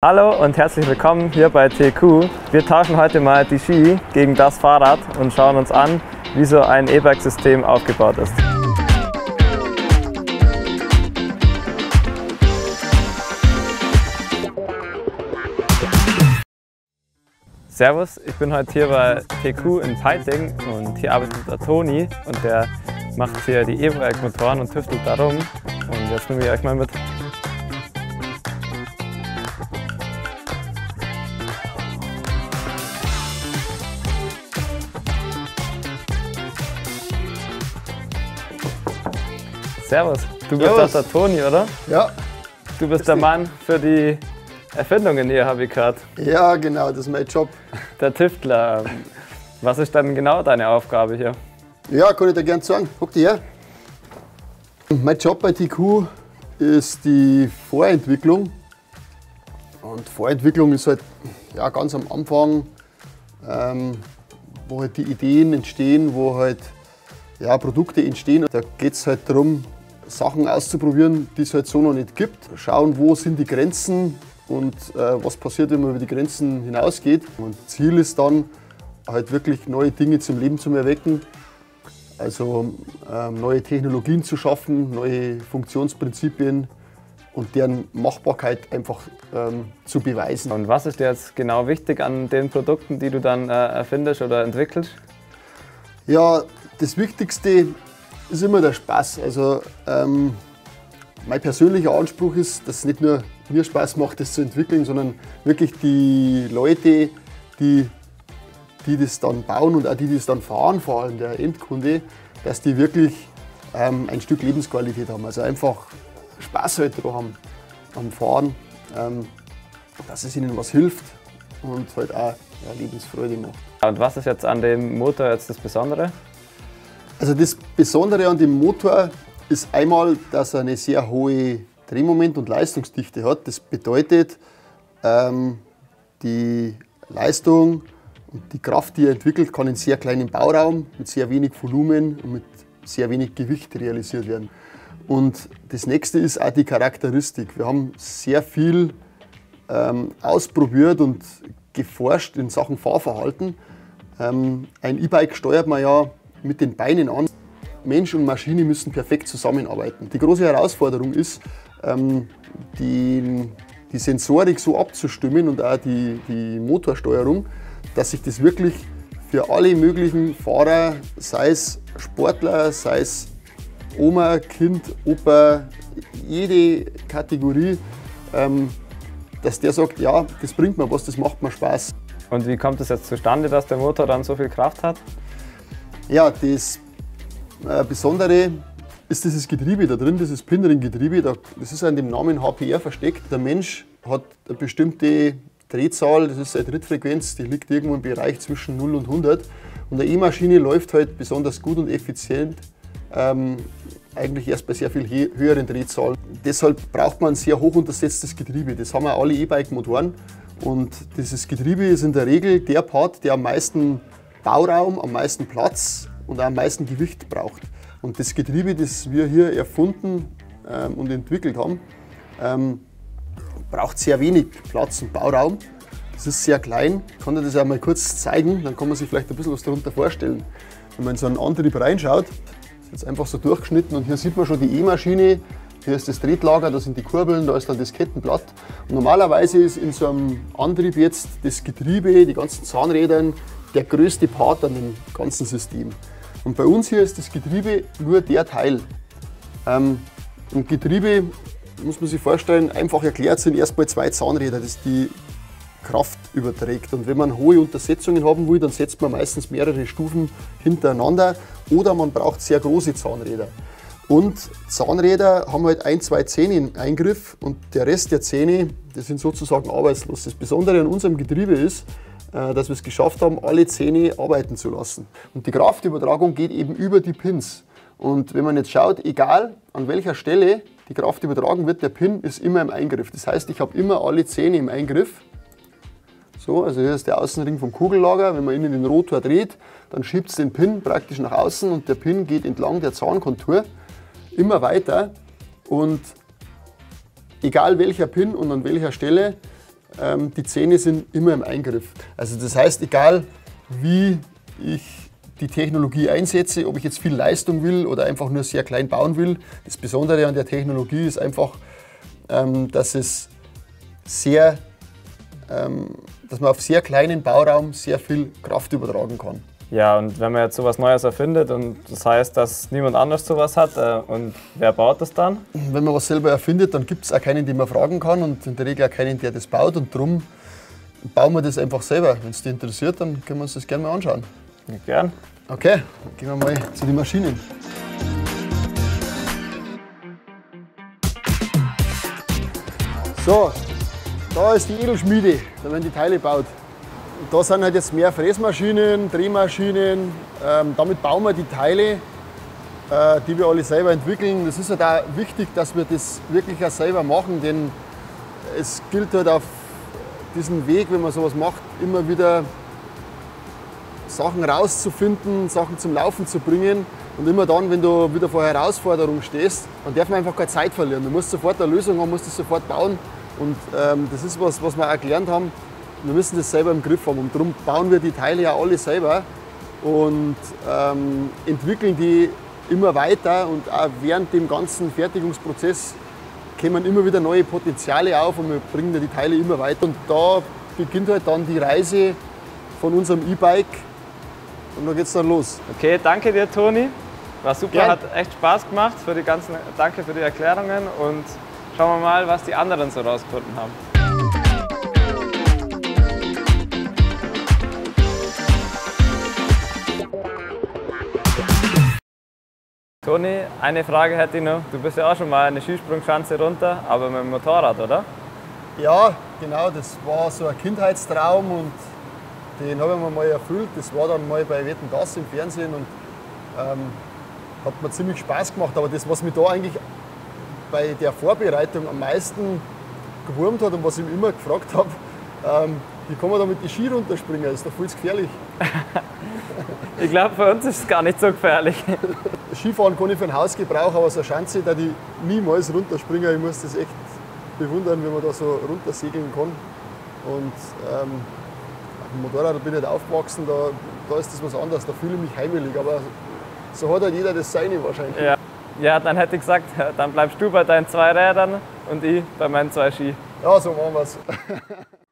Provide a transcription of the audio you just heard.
Hallo und herzlich willkommen hier bei TQ. Wir tauschen heute mal die Ski gegen das Fahrrad und schauen uns an, wie so ein E-Bike-System aufgebaut ist. Servus, ich bin heute hier bei TQ in Peiting und hier arbeitet der Toni und der macht hier die E-Bike-Motoren und tüftelt darum. Und jetzt nehme ich euch mal mit. Servus, du bist Servus. doch der Toni, oder? Ja, Du bist der Mann für die Erfindungen hier, habe ich gehört. ja, genau, das ist mein Job. Der Tüftler. Was ist dann genau deine Aufgabe hier? Ja, kann ich dir gerne sagen. Guck dir her. Mein Job bei TQ ist die Vorentwicklung. Und Vorentwicklung ist halt ja, ganz am Anfang, ähm, wo halt die Ideen entstehen, wo halt ja, Produkte entstehen. Da geht es halt darum, Sachen auszuprobieren, die es halt so noch nicht gibt. Schauen, wo sind die Grenzen und äh, was passiert, wenn man über die Grenzen hinausgeht. Und Ziel ist dann, halt wirklich neue Dinge zum Leben zu erwecken. Also ähm, neue Technologien zu schaffen, neue Funktionsprinzipien und deren Machbarkeit einfach ähm, zu beweisen. Und was ist dir jetzt genau wichtig an den Produkten, die du dann äh, erfindest oder entwickelst? Ja, das Wichtigste ist immer der Spaß. Also ähm, mein persönlicher Anspruch ist, dass es nicht nur mir Spaß macht, das zu entwickeln, sondern wirklich die Leute, die, die das dann bauen und auch die, die das dann fahren, vor allem der Endkunde, dass die wirklich ähm, ein Stück Lebensqualität haben. Also einfach Spaß halt dran haben am Fahren, ähm, dass es ihnen was hilft und halt auch ja, Lebensfreude macht. Und was ist jetzt an dem Motor jetzt das Besondere? Also das Besondere an dem Motor ist einmal, dass er eine sehr hohe Drehmoment- und Leistungsdichte hat. Das bedeutet, ähm, die Leistung und die Kraft, die er entwickelt, kann in sehr kleinem Bauraum mit sehr wenig Volumen und mit sehr wenig Gewicht realisiert werden. Und das nächste ist auch die Charakteristik. Wir haben sehr viel ähm, ausprobiert und geforscht in Sachen Fahrverhalten. Ähm, ein E-Bike steuert man ja mit den Beinen an. Mensch und Maschine müssen perfekt zusammenarbeiten. Die große Herausforderung ist, ähm, die, die Sensorik so abzustimmen und auch die, die Motorsteuerung, dass sich das wirklich für alle möglichen Fahrer, sei es Sportler, sei es Oma, Kind, Opa, jede Kategorie, ähm, dass der sagt, ja, das bringt mir was, das macht mir Spaß. Und wie kommt es jetzt zustande, dass der Motor dann so viel Kraft hat? Ja, das äh, Besondere ist dieses Getriebe da drin, dieses Pinring-Getriebe. Da, das ist an dem Namen HPR versteckt. Der Mensch hat eine bestimmte Drehzahl, das ist eine Trittfrequenz, die liegt irgendwo im Bereich zwischen 0 und 100. Und eine E-Maschine läuft halt besonders gut und effizient, ähm, eigentlich erst bei sehr viel he- höheren Drehzahlen. Deshalb braucht man ein sehr hoch untersetztes Getriebe. Das haben auch alle E-Bike-Motoren. Und dieses Getriebe ist in der Regel der Part, der am meisten Bauraum, am meisten Platz und auch am meisten Gewicht braucht. Und das Getriebe, das wir hier erfunden ähm, und entwickelt haben, ähm, braucht sehr wenig Platz und Bauraum. Das ist sehr klein. Ich kann dir das auch mal kurz zeigen, dann kann man sich vielleicht ein bisschen was darunter vorstellen. Wenn man in so einen Antrieb reinschaut, ist jetzt einfach so durchgeschnitten und hier sieht man schon die E-Maschine. Hier ist das Tretlager, da sind die Kurbeln, da ist dann das Kettenblatt. Und normalerweise ist in so einem Antrieb jetzt das Getriebe, die ganzen Zahnrädern, der größte Part an dem ganzen System. Und bei uns hier ist das Getriebe nur der Teil. Ähm, Im Getriebe muss man sich vorstellen, einfach erklärt sind erstmal zwei Zahnräder, das die Kraft überträgt. Und wenn man hohe Untersetzungen haben will, dann setzt man meistens mehrere Stufen hintereinander oder man braucht sehr große Zahnräder. Und Zahnräder haben halt ein, zwei Zähne im Eingriff und der Rest der Zähne, die sind sozusagen arbeitslos. Das Besondere an unserem Getriebe ist, äh, dass wir es geschafft haben, alle Zähne arbeiten zu lassen. Und die Kraftübertragung geht eben über die Pins. Und wenn man jetzt schaut, egal an welcher Stelle die Kraft übertragen wird, der Pin ist immer im Eingriff. Das heißt, ich habe immer alle Zähne im Eingriff. So, also hier ist der Außenring vom Kugellager. Wenn man ihn in den Rotor dreht, dann schiebt es den Pin praktisch nach außen und der Pin geht entlang der Zahnkontur immer weiter. Und egal welcher Pin und an welcher Stelle, ähm, die Zähne sind immer im Eingriff. Also das heißt, egal wie ich die Technologie einsetze, ob ich jetzt viel Leistung will oder einfach nur sehr klein bauen will, das Besondere an der Technologie ist einfach, ähm, dass es sehr, ähm, dass man auf sehr kleinen Bauraum sehr viel Kraft übertragen kann. Ja, und wenn man jetzt sowas Neues erfindet und das heißt, dass niemand anders sowas hat, äh, und wer baut das dann? Wenn man was selber erfindet, dann gibt es auch keinen, den man fragen kann und in der Regel auch keinen, der das baut und darum bauen wir das einfach selber. Wenn es dich interessiert, dann können wir uns das gerne mal anschauen. Ja, gern. Okay, gehen wir mal zu den Maschinen. So, da ist die Edelschmiede, da werden die Teile gebaut. Da sind halt jetzt mehr Fräsmaschinen, Drehmaschinen. Ähm, damit bauen wir die Teile, äh, die wir alle selber entwickeln. Das ist halt auch wichtig, dass wir das wirklich auch selber machen, denn es gilt halt auf diesem Weg, wenn man sowas macht, immer wieder Sachen rauszufinden, Sachen zum Laufen zu bringen. Und immer dann, wenn du wieder vor Herausforderungen stehst, dann darf man einfach keine Zeit verlieren. Du musst sofort eine Lösung haben, musst das sofort bauen. Und ähm, das ist was, was wir auch gelernt haben. Wir müssen das selber im Griff haben. Und darum bauen wir die Teile ja alle selber und ähm, entwickeln die immer weiter. Und auch während dem ganzen Fertigungsprozess kommen immer wieder neue Potenziale auf und wir bringen die Teile immer weiter. Und da beginnt halt dann die Reise von unserem E-Bike und dann geht's dann los. Okay, danke dir, Toni. War super, Gern. hat echt Spaß gemacht. Für die ganzen, danke für die Erklärungen und schauen wir mal, was die anderen so rausgefunden haben. Toni, eine Frage hätte ich noch. Du bist ja auch schon mal eine Skisprungschanze runter, aber mit dem Motorrad, oder? Ja, genau, das war so ein Kindheitstraum und den habe ich mir mal erfüllt. Das war dann mal bei Wetten das im Fernsehen und ähm, hat mir ziemlich Spaß gemacht. Aber das, was mich da eigentlich bei der Vorbereitung am meisten gewurmt hat und was ich mich immer gefragt habe, ähm, wie kann man da mit die Ski runterspringen? Das ist doch voll gefährlich. Ich glaube, für uns ist es gar nicht so gefährlich. Skifahren kann ich für ein Hausgebrauch, aber so eine Schanze, da ich niemals runterspringen. Ich muss das echt bewundern, wie man da so runtersegeln kann. Und ähm, auf dem Motorrad bin ich nicht aufgewachsen, da, da ist das was anderes, da fühle ich mich heimelig. Aber so hat halt jeder das Seine wahrscheinlich. Ja. ja, dann hätte ich gesagt, dann bleibst du bei deinen zwei Rädern und ich bei meinen zwei Ski. Ja, so machen wir es.